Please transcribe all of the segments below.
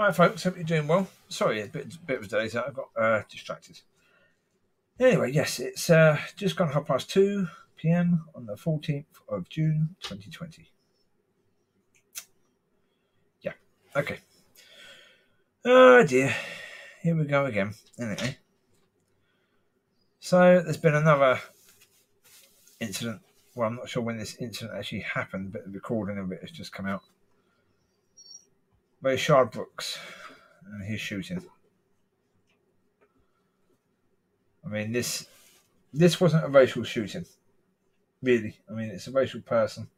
Hi, folks. Hope you're doing well. Sorry, a bit, bit of a delay. I got uh, distracted. Anyway, yes, it's uh, just gone half past 2 p.m. on the 14th of June 2020. Yeah, okay. Oh dear. Here we go again. Anyway. So there's been another incident. Well, I'm not sure when this incident actually happened, but the recording of it has just come out. Rayshard Brooks and his shooting. I mean, this this wasn't a racial shooting, really. I mean, it's a racial person,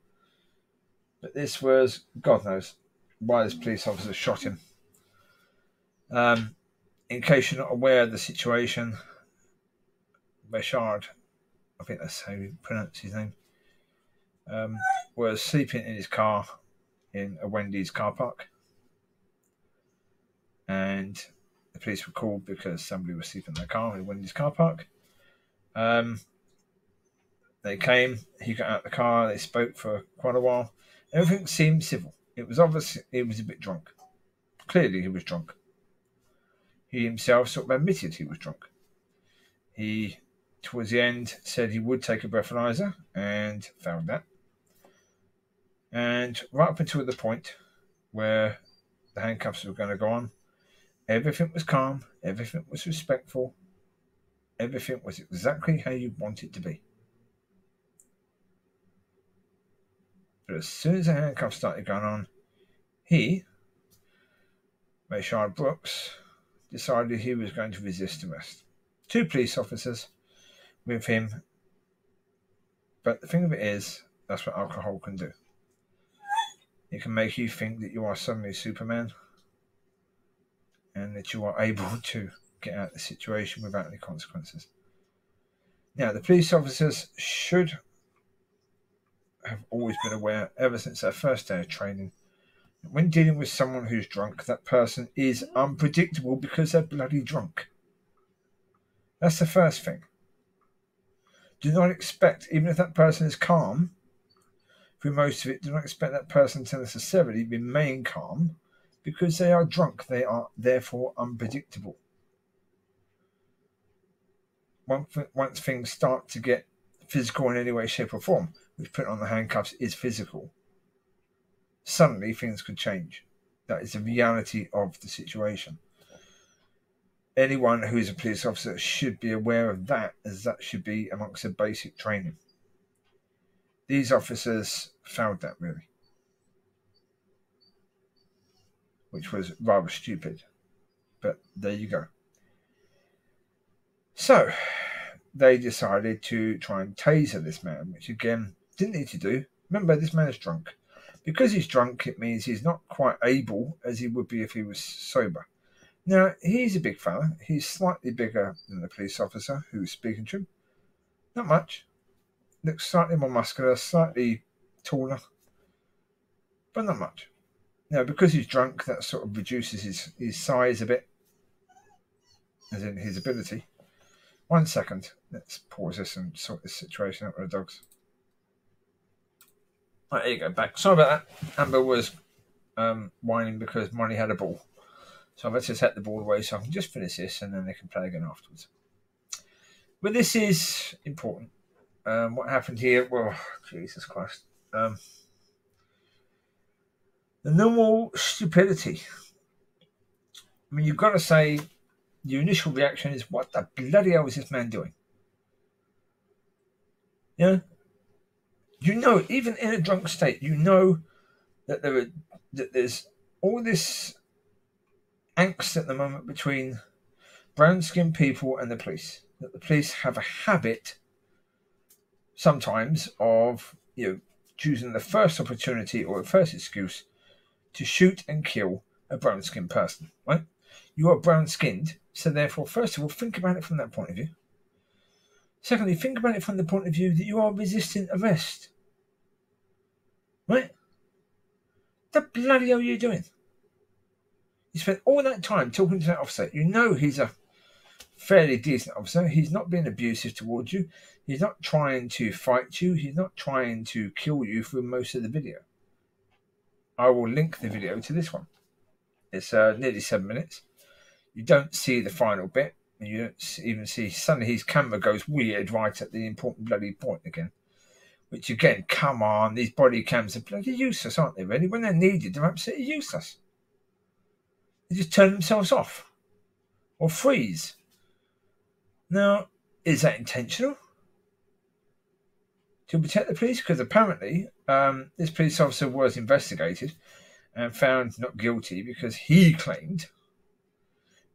but this was God knows why this police officer shot him. Um, in case you're not aware of the situation, Rayshard, I think that's how you pronounce his name, um, was sleeping in his car in a Wendy's car park and the police were called because somebody was sleeping in their car in Wendy's car park. Um, they came, he got out the car, they spoke for quite a while. Everything seemed civil. It was obvious he was a bit drunk. Clearly, he was drunk. He himself sort of admitted he was drunk. He, towards the end, said he would take a breathalyzer and found that. And right up until the point where the handcuffs were going to go on, Everything was calm, everything was respectful, everything was exactly how you want it to be. But as soon as the handcuffs started going on, he, Rayshard Brooks, decided he was going to resist arrest. Two police officers with him. But the thing of it is, that's what alcohol can do. It can make you think that you are suddenly Superman and that you are able to get out of the situation without any consequences. Now, the police officers should have always been aware, ever since their first day of training, that when dealing with someone who's drunk, that person is unpredictable because they're bloody drunk. That's the first thing. Do not expect, even if that person is calm, through most of it, do not expect that person to necessarily remain calm because they are drunk, they are therefore unpredictable. Once things start to get physical in any way, shape, or form, which putting on the handcuffs is physical, suddenly things could change. That is the reality of the situation. Anyone who is a police officer should be aware of that, as that should be amongst their basic training. These officers found that really. Which was rather stupid. But there you go. So they decided to try and taser this man, which again didn't need to do. Remember, this man is drunk. Because he's drunk, it means he's not quite able as he would be if he was sober. Now, he's a big fella. He's slightly bigger than the police officer who was speaking to him. Not much. Looks slightly more muscular, slightly taller, but not much. Now, because he's drunk, that sort of reduces his, his size a bit, as in his ability. One second. Let's pause this and sort this situation out with the dogs. Right, there you go, back. Sorry about that. Amber was um, whining because Money had a ball. So I've had to set the ball away so I can just finish this and then they can play again afterwards. But this is important. Um, what happened here? Well, Jesus Christ. Um, the normal stupidity. I mean, you've got to say your initial reaction is, "What the bloody hell is this man doing?" Yeah, you know, even in a drunk state, you know that there are that there's all this angst at the moment between brown-skinned people and the police. That the police have a habit sometimes of you know choosing the first opportunity or the first excuse to shoot and kill a brown skinned person, right? You are brown skinned, so therefore, first of all, think about it from that point of view. Secondly, think about it from the point of view that you are resisting arrest. Right? The bloody hell are you doing? You spent all that time talking to that officer. You know he's a fairly decent officer. He's not being abusive towards you. He's not trying to fight you. He's not trying to kill you for most of the video. I will link the video to this one. It's uh, nearly seven minutes. You don't see the final bit, and you don't even see. Suddenly, his camera goes weird right at the important bloody point again. Which again, come on, these body cams are bloody useless, aren't they? Really, when they're needed, they're absolutely useless. They just turn themselves off or freeze. Now, is that intentional? To protect the police? Because apparently, um, this police officer was investigated and found not guilty because he claimed,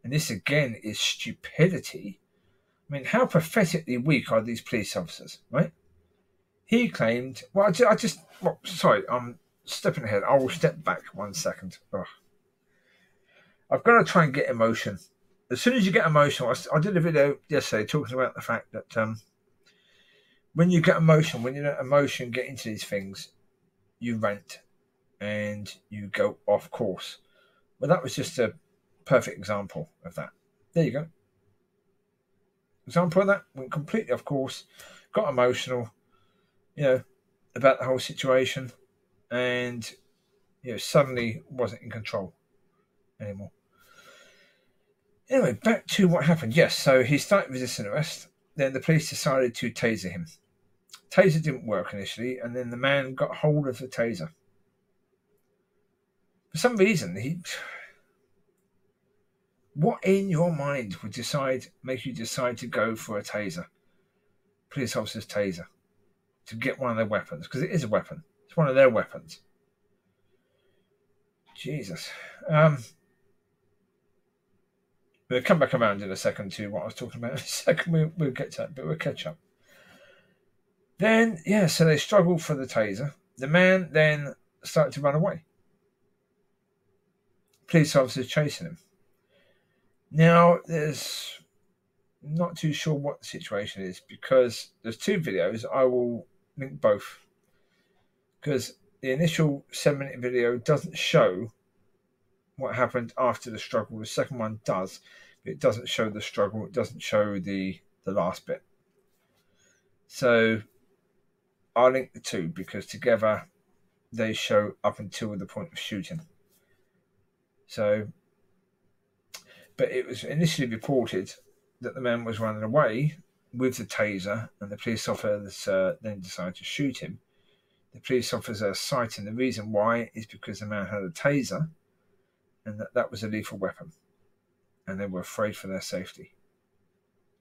and this again is stupidity. I mean, how pathetically weak are these police officers, right? He claimed, well, I just, well, sorry, I'm stepping ahead. I will step back one second. Ugh. I've got to try and get emotion. As soon as you get emotional, I, I did a video yesterday talking about the fact that um, when you get emotional, when you let emotion get into these things, you rant and you go off course. Well, that was just a perfect example of that. There you go. Example of that went completely off course, got emotional, you know, about the whole situation, and you know, suddenly wasn't in control anymore. Anyway, back to what happened. Yes, so he started resisting arrest. Then the police decided to taser him. Taser didn't work initially, and then the man got hold of the taser. For some reason, he. What in your mind would decide make you decide to go for a taser? Police officer's taser to get one of their weapons because it is a weapon. It's one of their weapons. Jesus. Um, we'll come back around in a second to what I was talking about. In a second, we'll, we'll get to that, but we'll catch up. Then, yeah, so they struggled for the taser. The man then started to run away. Police officers chasing him. Now, there's not too sure what the situation is because there's two videos. I will link both because the initial seven minute video doesn't show what happened after the struggle. The second one does, but it doesn't show the struggle. It doesn't show the the last bit. So I'll link the two because together they show up until the point of shooting. So, but it was initially reported that the man was running away with the taser, and the police officer uh, then decided to shoot him. The police officer citing the reason why is because the man had a taser, and that that was a lethal weapon, and they were afraid for their safety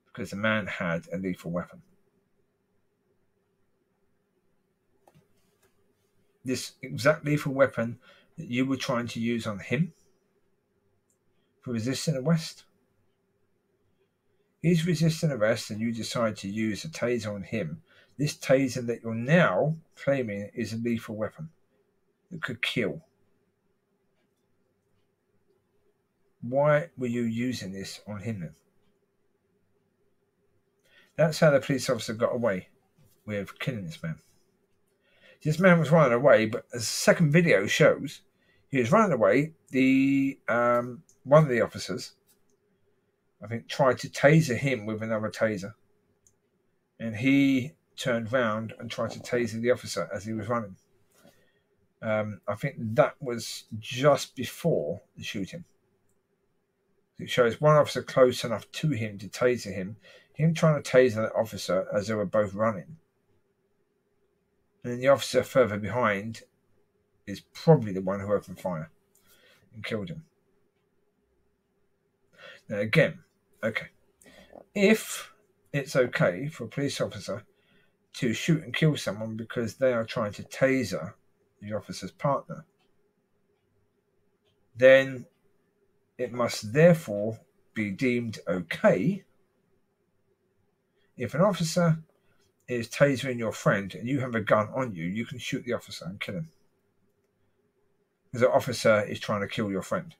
because the man had a lethal weapon. This exact lethal weapon that you were trying to use on him for resisting arrest He's resisting arrest and you decide to use a taser on him. This taser that you're now claiming is a lethal weapon that could kill. Why were you using this on him then? That's how the police officer got away with killing this man. This man was running away, but as second video shows, he was running away. The um, one of the officers I think, tried to taser him with another taser. And he turned round and tried to taser the officer as he was running. Um, I think that was just before the shooting. It shows one officer close enough to him to taser him, him trying to taser that officer as they were both running. And then the officer further behind is probably the one who opened fire and killed him. Now, again, Okay. If it's okay for a police officer to shoot and kill someone because they are trying to taser the officer's partner, then it must therefore be deemed okay if an officer is tasering your friend and you have a gun on you, you can shoot the officer and kill him. Because the officer is trying to kill your friend.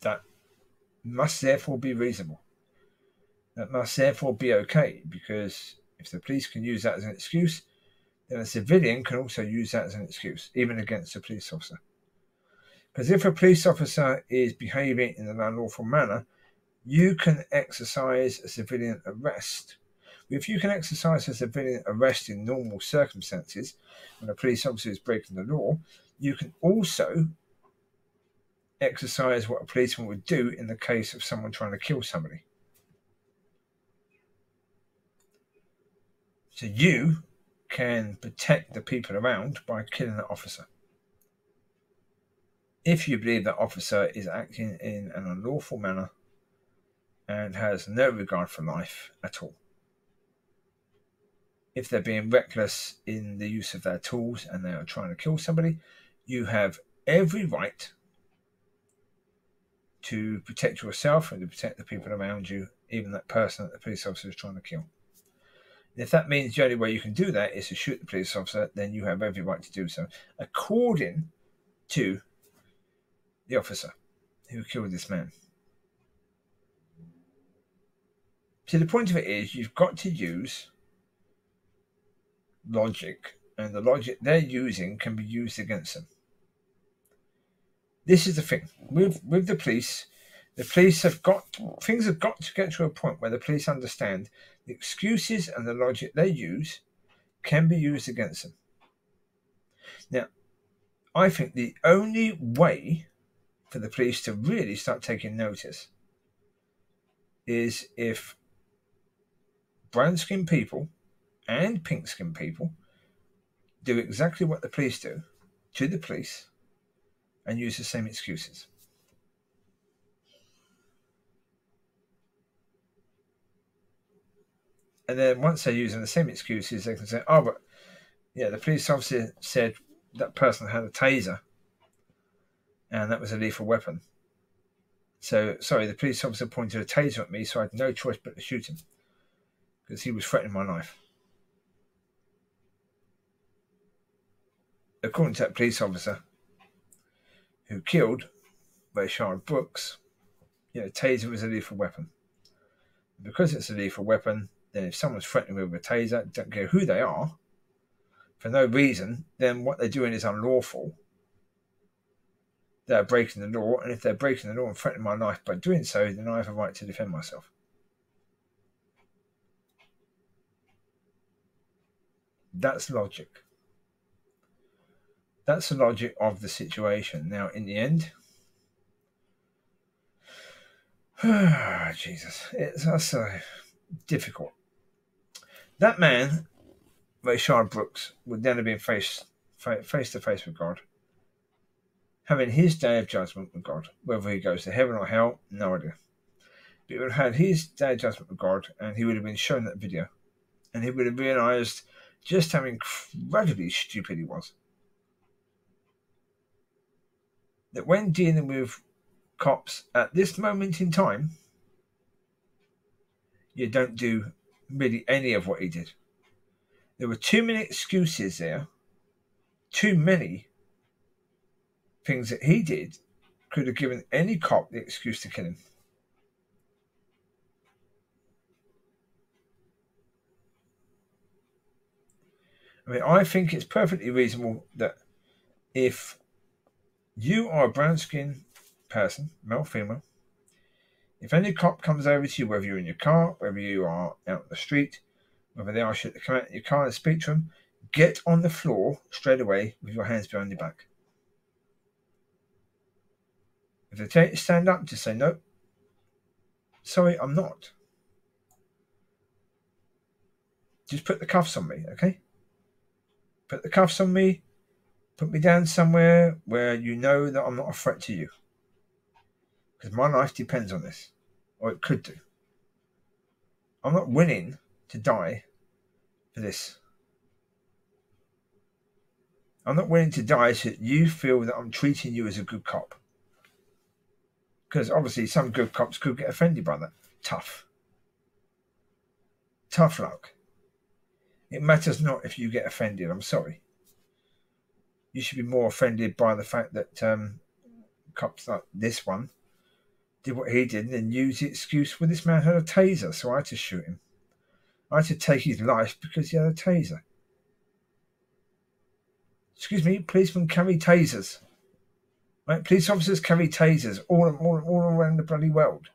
That must therefore be reasonable. That must therefore be okay, because if the police can use that as an excuse, then a civilian can also use that as an excuse, even against a police officer. Because if a police officer is behaving in an unlawful manner, you can exercise a civilian arrest If you can exercise a civilian arrest in normal circumstances when a police officer is breaking the law, you can also exercise what a policeman would do in the case of someone trying to kill somebody. So you can protect the people around by killing the officer. If you believe that officer is acting in an unlawful manner and has no regard for life at all. If they're being reckless in the use of their tools and they are trying to kill somebody, you have every right to protect yourself and to protect the people around you, even that person that the police officer is trying to kill. And if that means the only way you can do that is to shoot the police officer, then you have every right to do so, according to the officer who killed this man. See, the point of it is you've got to use logic, and the logic they're using can be used against them. This is the thing with with the police. The police have got things have got to get to a point where the police understand the excuses and the logic they use can be used against them. Now, I think the only way for the police to really start taking notice is if brown skinned people and pink skinned people do exactly what the police do to the police and use the same excuses. And then once they're using the same excuses, they can say, oh, but yeah, the police officer said that person had a taser and that was a lethal weapon. So, sorry, the police officer pointed a taser at me, so I had no choice but to shoot him because he was threatening my life. According to that police officer who killed Rayshard Brooks, you know, taser was a lethal weapon. Because it's a lethal weapon, then if someone's threatening me with a taser, don't care who they are, for no reason, then what they're doing is unlawful. They're breaking the law, and if they're breaking the law and threatening my life by doing so, then I have a right to defend myself. That's logic. That's the logic of the situation. Now, in the end, Jesus, it's that's uh, difficult. That man, Rayshard Brooks, would then have been face face to face with God, having his day of judgment with God. Whether he goes to heaven or hell, no idea. But he would have had his day of judgment with God, and he would have been shown that video, and he would have realized just how incredibly stupid he was. That when dealing with cops at this moment in time, you don't do really any of what he did. There were too many excuses there, too many things that he did could have given any cop the excuse to kill him. I mean, I think it's perfectly reasonable that if you are a brown skinned person, male, female, if any cop comes over to you, whether you're in your car, whether you are out on the street, whether they ask you to come out in your car and speak to them, get on the floor straight away with your hands behind your back. If they tell you to stand up, just say no. Sorry, I'm not. Just put the cuffs on me, okay? Put the cuffs on me. Put me down somewhere where you know that I'm not a threat to you. Because my life depends on this. Or it could do. I'm not willing to die for this. I'm not willing to die so that you feel that I'm treating you as a good cop. Because obviously, some good cops could get offended by that. Tough. Tough luck. It matters not if you get offended. I'm sorry. You should be more offended by the fact that um, cops like this one did what he did and then used the excuse, well, this man had a taser, so I had to shoot him. I had to take his life because he had a taser. Excuse me, policemen carry tasers. Right? Police officers carry tasers all, all, all around the bloody world.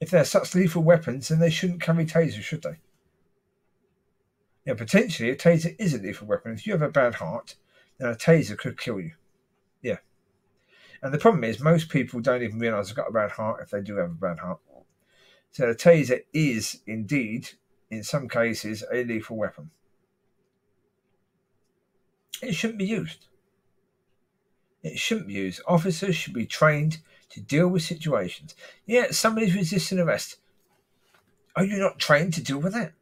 If they're such lethal weapons, then they shouldn't carry tasers, should they? Yeah, potentially a taser is a lethal weapon. If you have a bad heart, then a taser could kill you. Yeah. And the problem is, most people don't even realize they've got a bad heart if they do have a bad heart. So a taser is indeed, in some cases, a lethal weapon. It shouldn't be used. It shouldn't be used. Officers should be trained to deal with situations. Yeah, somebody's resisting arrest. Are you not trained to deal with that?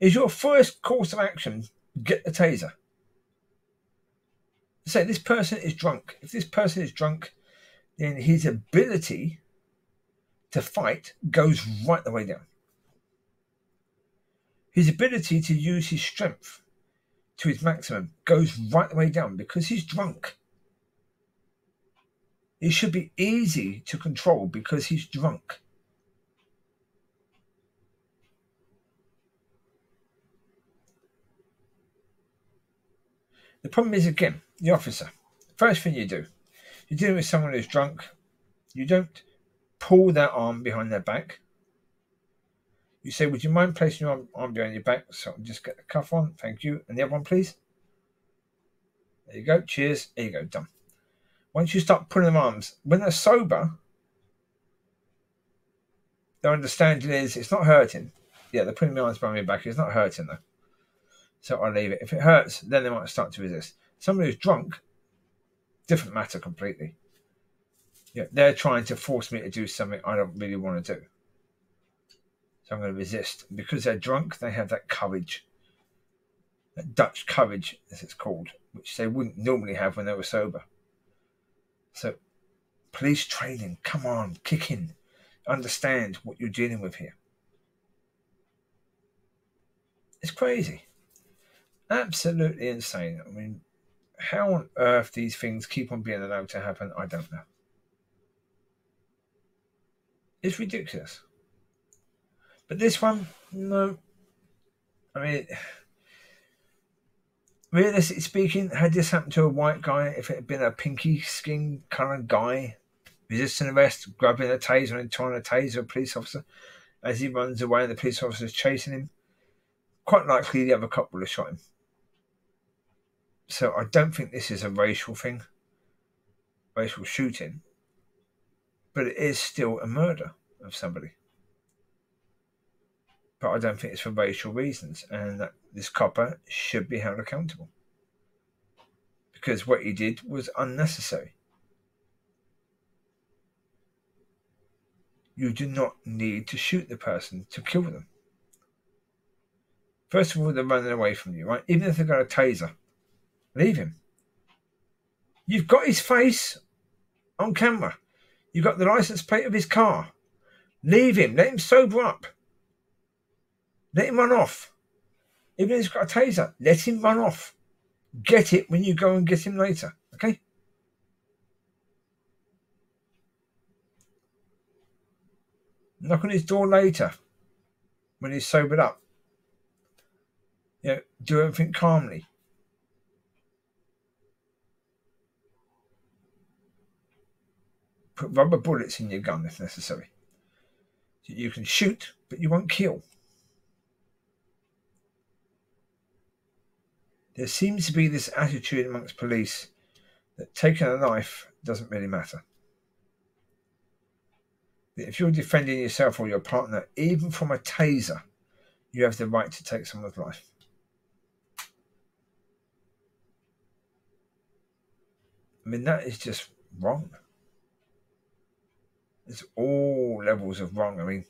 Is your first course of action get the taser? Say this person is drunk. If this person is drunk, then his ability to fight goes right the way down. His ability to use his strength to his maximum goes right the way down because he's drunk. It should be easy to control because he's drunk. The problem is again, the officer. First thing you do, you're dealing with someone who's drunk. You don't pull their arm behind their back. You say, Would you mind placing your arm, behind your back so I can just get the cuff on? Thank you. And the other one, please. There you go. Cheers. There you go. Done. Once you start pulling them arms, when they're sober, their understanding is it's not hurting. Yeah, they're putting my arms behind my back. It's not hurting though. So I leave it. If it hurts, then they might start to resist. Somebody who's drunk, different matter completely. Yeah, they're trying to force me to do something I don't really want to do. So I'm going to resist. Because they're drunk, they have that courage, that Dutch courage, as it's called, which they wouldn't normally have when they were sober. So, police training, come on, kick in, understand what you're dealing with here. It's crazy. Absolutely insane. I mean, how on earth these things keep on being allowed to happen, I don't know. It's ridiculous. But this one, no. I mean, realistically speaking, had this happened to a white guy, if it had been a pinky skin coloured guy resisting arrest, grabbing a taser and trying to taser a police officer as he runs away and the police officer is chasing him, quite likely the other cop would have shot him. So I don't think this is a racial thing, racial shooting, but it is still a murder of somebody. But I don't think it's for racial reasons, and that this copper should be held accountable because what he did was unnecessary. You do not need to shoot the person to kill them. First of all, they're running away from you, right? Even if they've got a taser, leave him. You've got his face on camera. You've got the license plate of his car. Leave him. Let him sober up. Let him run off. Even if he's got a taser, let him run off. Get it when you go and get him later. Okay? Knock on his door later when he's sobered up. You know, do everything calmly. Put rubber bullets in your gun if necessary. You can shoot, but you won't kill. There seems to be this attitude amongst police that taking a knife doesn't really matter. That If you're defending yourself or your partner, even from a taser, you have the right to take someone's life. I mean, that is just wrong. It's all levels of wrong. I mean,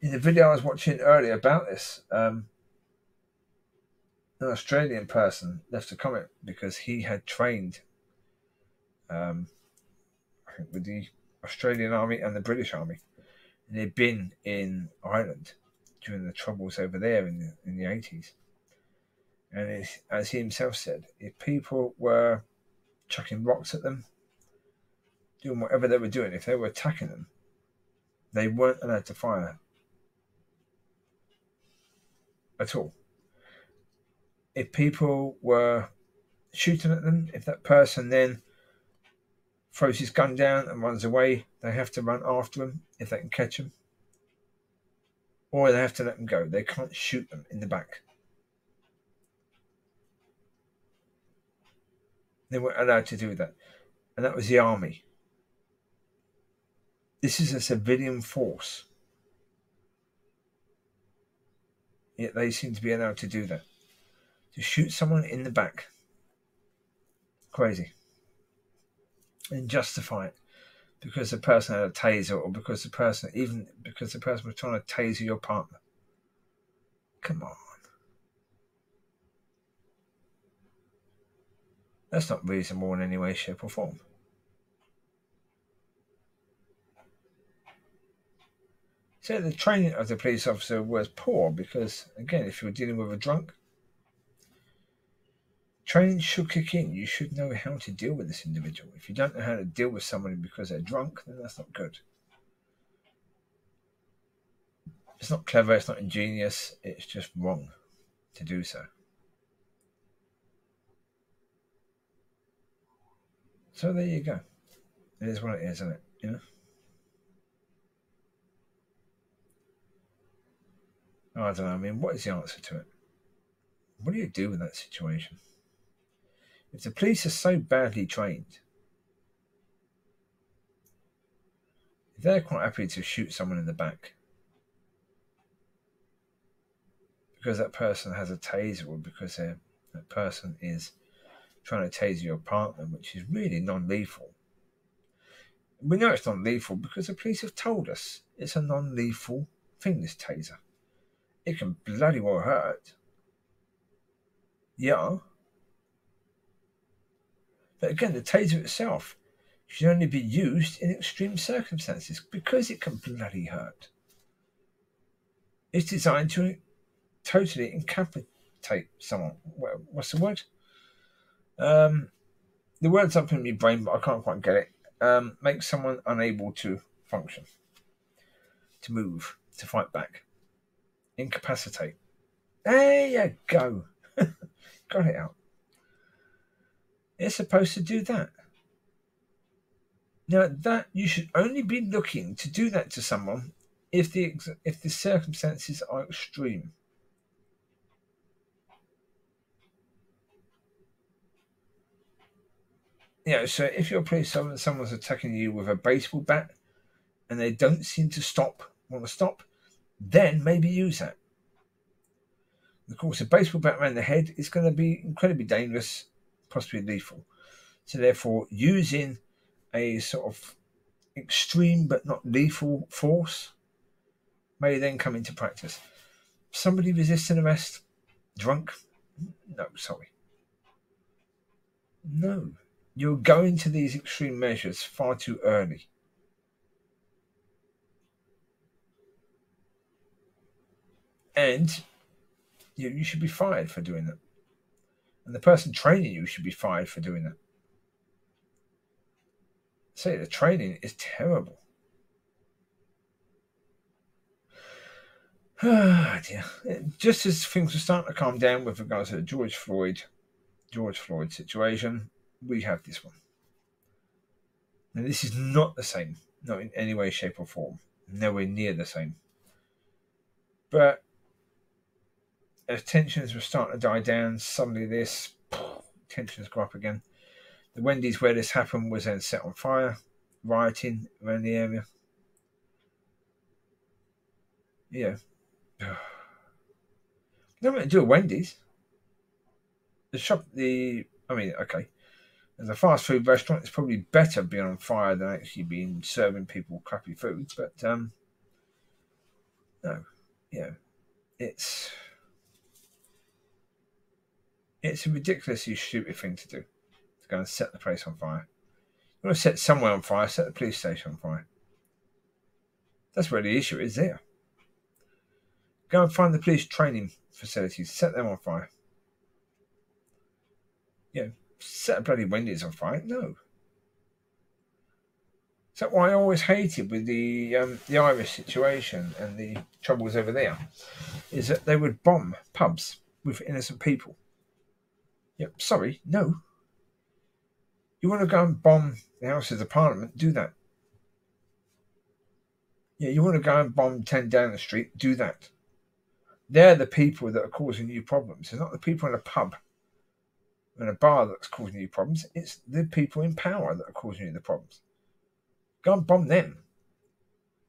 in the video I was watching earlier about this, um, an Australian person left a comment because he had trained um, I think, with the Australian Army and the British Army. And he'd been in Ireland during the troubles over there in the, in the 80s. And as he himself said, if people were chucking rocks at them, doing whatever they were doing, if they were attacking them, they weren't allowed to fire at all if people were shooting at them, if that person then throws his gun down and runs away, they have to run after him if they can catch him. Or they have to let them go. They can't shoot them in the back. They weren't allowed to do that. And that was the army. This is a civilian force. Yet they seem to be allowed to do that. To shoot someone in the back. Crazy. And justify it because the person had a taser or because the person, even because the person was trying to taser your partner. Come on. That's not reasonable in any way, shape, or form. So the training of the police officer was poor because, again, if you're dealing with a drunk, training should kick in. You should know how to deal with this individual. If you don't know how to deal with somebody because they're drunk, then that's not good. It's not clever, it's not ingenious, it's just wrong to do so. So there you go. It is what it is, isn't it? You know? Oh, I don't know. I mean, what is the answer to it? What do you do with that situation? If the police are so badly trained, they're quite happy to shoot someone in the back because that person has a taser or because that person is trying to taser your partner, which is really non lethal. We know it's non lethal because the police have told us it's a non lethal thing, this taser. It can bloody well hurt. Yeah. But again, the taser itself should only be used in extreme circumstances because it can bloody hurt. It's designed to totally incapacitate someone. What's the word? Um, the word's up in my brain, but I can't quite get it. Um, make someone unable to function, to move, to fight back, incapacitate. There you go. Got it out. It's supposed to do that. Now that you should only be looking to do that to someone if the if the circumstances are extreme. know, so if you're police someone someone's attacking you with a baseball bat and they don't seem to stop, want to stop, then maybe use that. Of course, a baseball bat around the head is going to be incredibly dangerous, possibly lethal. So therefore, using a sort of extreme but not lethal force may then come into practice. Somebody resisting arrest, drunk? No, sorry. No. You're going to these extreme measures far too early. And you, you should be fired for doing that. And the person training you should be fired for doing that. Say the training is terrible. Ah, dear. Just as things were starting to calm down with regards to the George Floyd, George Floyd situation, we have this one. Now, this is not the same, not in any way, shape, or form. Nowhere near the same. But tensions were starting to die down, suddenly this tensions go up again. The Wendy's where this happened was then set on fire, rioting around the area. Yeah. Nothing to do with Wendy's. The shop, the, I mean, okay. As a fast food restaurant, it's probably better being on fire than actually being serving people crappy food. But um, no, yeah, it's it's a ridiculously stupid thing to do to go and set the place on fire. You want to set somewhere on fire, set the police station on fire. That's where the issue is there. Go and find the police training facilities, set them on fire. Yeah, set a bloody Wendy's on fire. No. So what I always hated with the um, the Irish situation and the troubles over there is that they would bomb pubs with innocent people. Yep, sorry, no. You want to go and bomb the Houses of Parliament? Do that. Yeah, you want to go and bomb 10 Downing Street? Do that. They're the people that are causing you problems. It's not the people in a pub and a bar that's causing you problems. It's the people in power that are causing you the problems. Go and bomb them.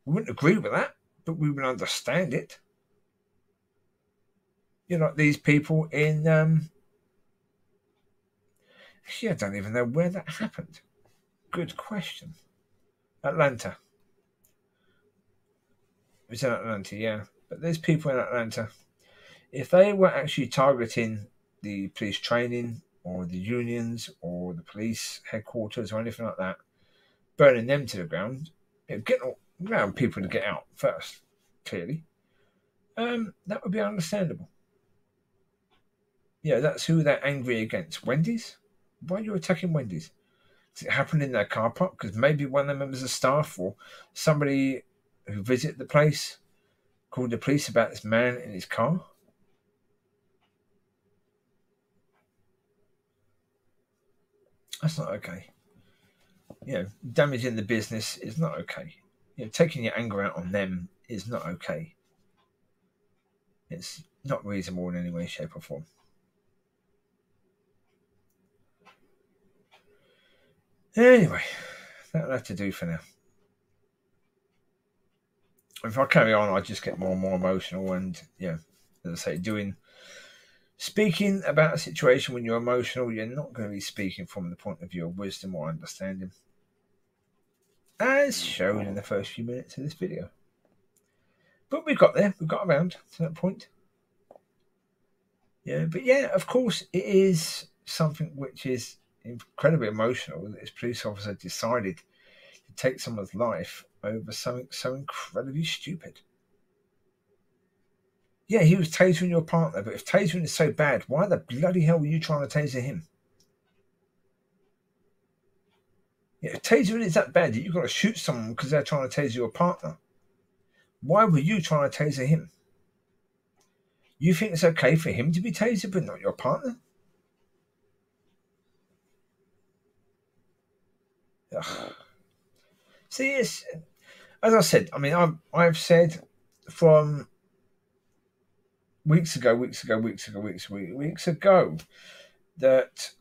We wouldn't agree with that, but we would understand it. You know, these people in. Um, actually, I don't even know where that happened. Good question. Atlanta. It was in Atlanta, yeah. But there's people in Atlanta. If they were actually targeting the police training or the unions or the police headquarters or anything like that, burning them to the ground, know, getting around people to get out first, clearly, um, that would be understandable. Yeah, that's who they're angry against. Wendy's? Why are you attacking Wendy's? Does it happen in their car park? Because maybe one of the members of staff or somebody who visited the place called the police about this man in his car? That's not okay. You know, damaging the business is not okay. You know, taking your anger out on them is not okay. It's not reasonable in any way, shape, or form. Anyway, that'll have to do for now. If I carry on, I just get more and more emotional, and yeah, as I say, doing Speaking about a situation when you're emotional, you're not going to be speaking from the point of view of wisdom or understanding, as shown in the first few minutes of this video. But we've got there, we've got around to that point. Yeah, but yeah, of course, it is something which is incredibly emotional that this police officer decided to take someone's life over something so incredibly stupid. Yeah, he was tasering your partner, but if tasering is so bad, why the bloody hell were you trying to taser him? Yeah, if tasering is that bad that you've got to shoot someone because they're trying to taser your partner, why were you trying to taser him? You think it's okay for him to be tasered, but not your partner? Ugh. See, it's, as I said, I mean, I've, I've said from weeks ago, weeks ago, weeks ago, weeks weeks ago that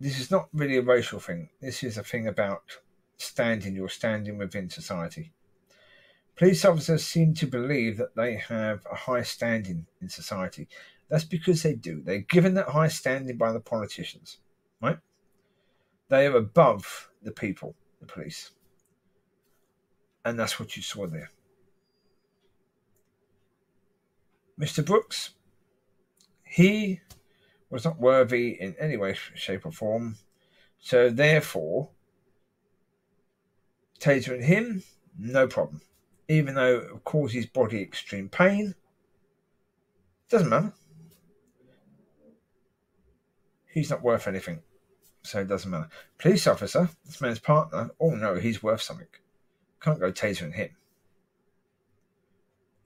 this is not really a racial thing. This is a thing about standing, your standing within society. Police officers seem to believe that they have a high standing in society. That's because they do. They're given that high standing by the politicians, right? They are above the people, the police. And that's what you saw there. Mr. Brooks, he was not worthy in any way, shape, or form. So, therefore, tasering him, no problem. Even though it causes body extreme pain, doesn't matter. He's not worth anything, so it doesn't matter. Police officer, this man's partner, oh no, he's worth something. Can't go tasering him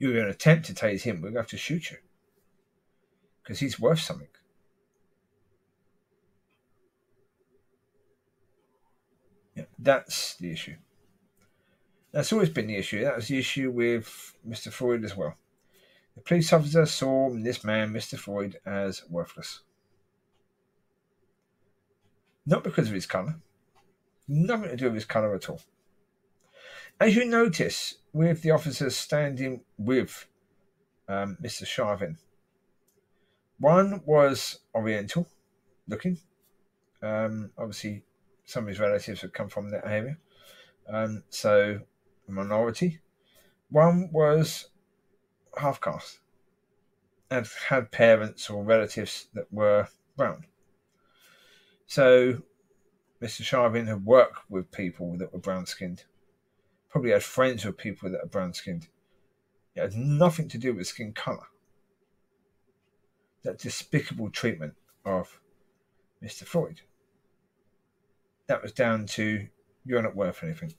going to attempt to tase him, we're going to have to shoot you. Because he's worth something. Yeah, that's the issue. That's always been the issue. That was the issue with Mr. Floyd as well. The police officer saw this man, Mr. Floyd, as worthless. Not because of his colour. Nothing to do with his colour at all. As you notice, with the officers standing with um, Mr. Chauvin, one was Oriental looking. Um, obviously, some of his relatives had come from that area. Um, so, a minority. One was half caste and had parents or relatives that were brown. So, Mr. Chauvin had worked with people that were brown skinned probably had friends with people that are brown skinned. It had nothing to do with skin colour. That despicable treatment of Mr. Floyd. That was down to you're not worth anything.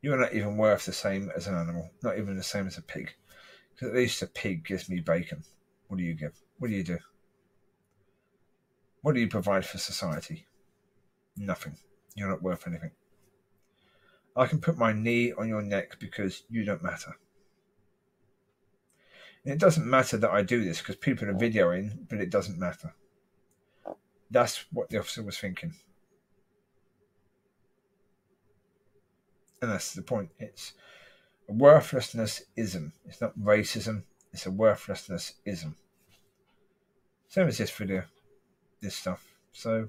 You're not even worth the same as an animal, not even the same as a pig. Because at least a pig gives me bacon. What do you give? What do you do? What do you provide for society? Nothing. You're not worth anything. I can put my knee on your neck because you don't matter. And it doesn't matter that I do this because people are videoing, but it doesn't matter. That's what the officer was thinking. And that's the point. It's a worthlessness ism. It's not racism, it's a worthlessness ism. Same as this video, this stuff. So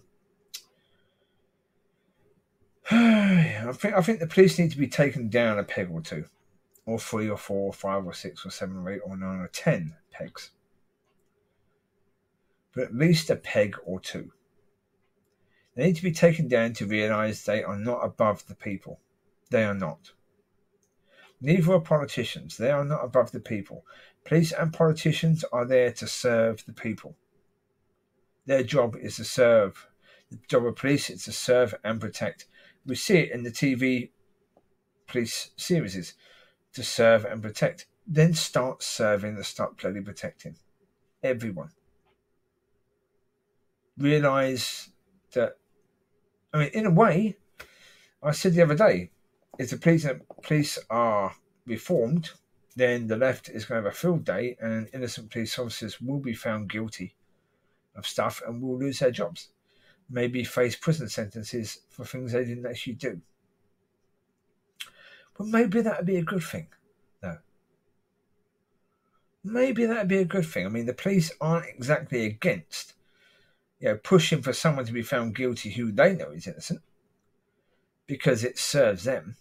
I think I think the police need to be taken down a peg or two, or three or four or five or six or seven or eight or nine or ten pegs, but at least a peg or two. They need to be taken down to realise they are not above the people. They are not. Neither are politicians. They are not above the people. Police and politicians are there to serve the people. Their job is to serve. The job of police is to serve and protect. We see it in the TV police series to serve and protect. Then start serving and start bloody protecting everyone. Realise that, I mean, in a way, I said the other day, if the police, police are reformed, then the left is going to have a field day and innocent police officers will be found guilty of stuff and will lose their jobs. Maybe face prison sentences for things they didn't actually do. But maybe that would be a good thing. No. Maybe that would be a good thing. I mean, the police aren't exactly against, you know, pushing for someone to be found guilty who they know is innocent because it serves them.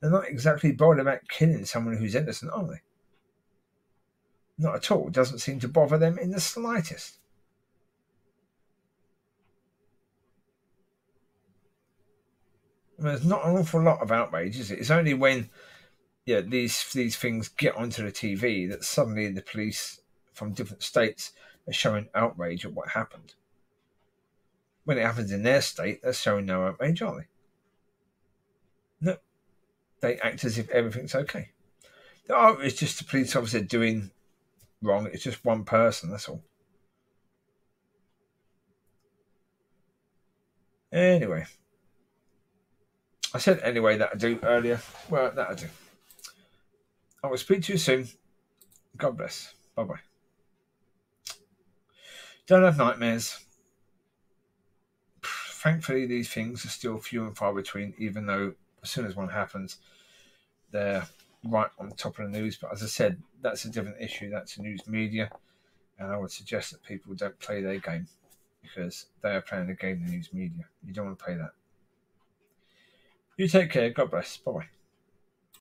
They're not exactly bothered about killing someone who's innocent, are they? Not at all. It doesn't seem to bother them in the slightest. There's not an awful lot of outrage, is it? It's only when yeah, these these things get onto the TV that suddenly the police from different states are showing outrage at what happened. When it happens in their state, they're showing no outrage, are they? No. They act as if everything's okay. Oh, it's just the police officer doing wrong. It's just one person, that's all. Anyway, I said anyway that I do earlier. Well, that I do. I will speak to you soon. God bless. Bye bye. Don't have nightmares. Thankfully, these things are still few and far between, even though as soon as one happens, they're right on top of the news. But as I said, that's a different issue. That's news media. And I would suggest that people don't play their game because they are playing the game, the news media. You don't want to play that. You take care. God bless. Bye bye.